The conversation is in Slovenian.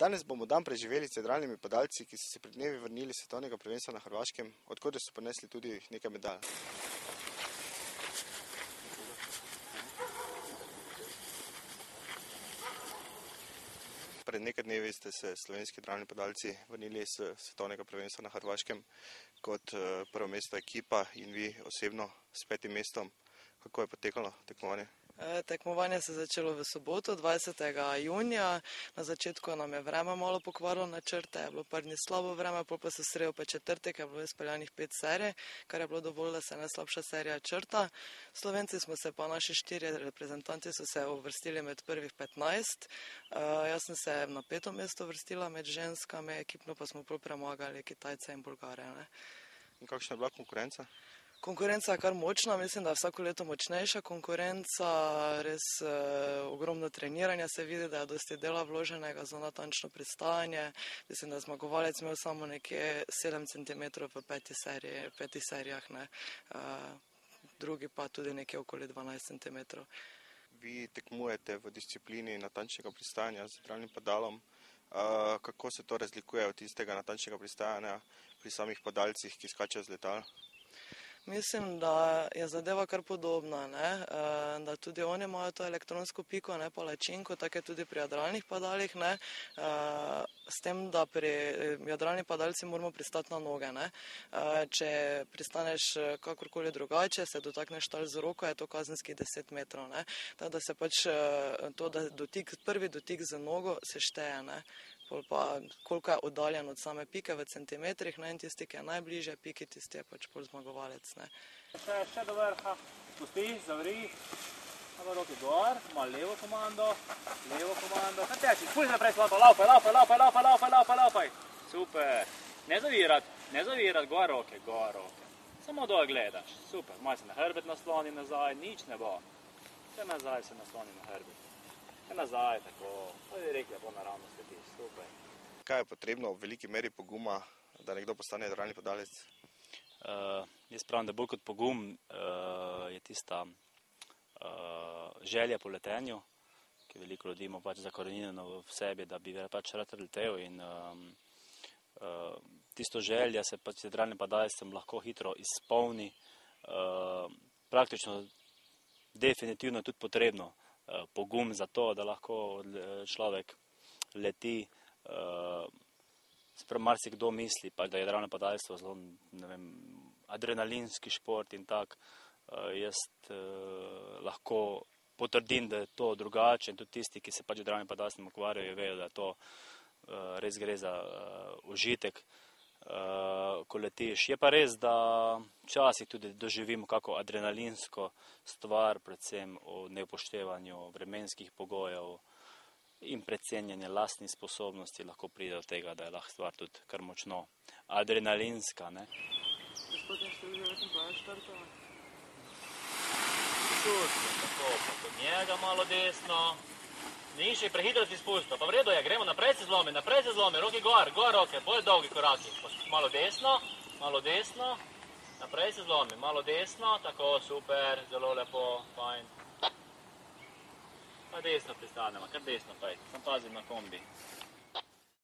Danes bomo dan preživeli s cedralnimi padalci, ki so se pred dnevi vrnili svetovnega prvenstva na Hrvaškem, odkud so ponesli tudi nekaj medalj. Pred nekaj dnevi ste se slovenski dralni padalci vrnili s svetovnega prvenstva na Hrvaškem kot eh, prvo mesto ekipa in vi osebno s petim mestom. Kako je potekalo tekmovanje? E, tekmovanje se je začelo v soboto, 20. junija. Na začetku nam je vreme malo pokvarilo na črte, je bilo par dni slabo vreme, pol pa se srejo pa četrtek, je bilo izpeljanih pet serij, kar je bilo dovolj, da se ne slabša serija črta. Slovenci smo se pa, naši štiri reprezentanti so se uvrstili med prvih 15. Uh, e, jaz sem se na peto mesto uvrstila med ženskami, ekipno pa smo premagali Kitajce in Bulgare. Ne. In kakšna je bila konkurenca? Konkurenca je kar močna, mislim, da je vsako leto močnejša konkurenca, res eh, ogromno treniranja se vidi, da je dosti dela vloženega za natančno pristajanje. Mislim, da je zmagovalec imel samo nekje 7 cm v peti, seriji, peti serijah, ne. Eh, drugi pa tudi nekje okoli 12 cm. Vi tekmujete v disciplini natančnega pristajanja z dralnim padalom. Uh, kako se to razlikuje od tistega natančnega pristajanja pri samih padalcih, ki skačejo z letal? Mislim, da je zadeva kar podobna, ne? Eh, da tudi oni imajo to elektronsko piko, ne pa lečinko, tako je tudi pri jadralnih padalih, ne? Eh, s tem, da pri eh, jadralnih padalci moramo pristati na noge. Ne? Če pristaneš kakorkoli drugače, se dotakneš tal z roko, je to kazenski 10 metrov. Ne? Tako da se pač to, da dotik, prvi dotik z nogo se šteje. Ne? Pa koliko je oddaljen od same pike v centimetrih, ne, in tisti, ki je najbližje piki, tisti je pač pol zmagovalec. Ne. Še, še do vrha, pustiš, zavri, malo roke gor, malo levo komando, levo komando, kaj teči, pusti naprej, slabo, laupaj, laupaj, laupaj, laupaj, laupaj, laupaj, laupaj, super, ne zavirat, ne zavirat, gor roke, gor roke, samo dol gledaš, super, malo se na hrbet nasloni nazaj, nič ne bo, vse nazaj se nasloni na hrbet. Nazaj, tako, to je rekel, bo naravno super. Kaj je potrebno v veliki meri poguma, da nekdo postane jadralni podalec? Uh, jaz pravim, da bolj kot pogum uh, je tista uh, želja po letenju, ki veliko ljudi ima pač zakorenjeno v sebi, da bi pač rad letel in um, uh, tisto želja se pač jadralni podalec lahko hitro izpolni. Uh, praktično, definitivno je tudi potrebno. Eh, pogum za to, da lahko človek leti. Eh, Sprem marsikdo misli, pa, da je ravno padalstvo zelo vem, adrenalinski šport in tak. Eh, jaz lahko potrdim, da je to drugače in tudi tisti, ki se pač ravno padalstvom ukvarjajo, vejo, da to res gre za užitek. Uh, ko letiš. Je pa res, da včasih tudi doživimo kako adrenalinsko stvar, predvsem o neupoštevanju vremenskih pogojev in predcenjanje lastnih sposobnosti lahko pride do tega, da je lahko stvar tudi kar močno adrenalinska. Ne? Gospod, ste vi že v tem štartu? Čustvo, tako, pa do njega malo desno. Ni še prehitro si spustil, pa vredo je, gremo naprej se zlomi, naprej se zlomi, roki gor, gor roke, bolj dolgi koraki. Malo desno, malo desno, naprej se zlomi, malo desno, tako super, zelo lepo, fajn. Надеюсь, на пристанем. Къде е на пай? Съм пазим на комби.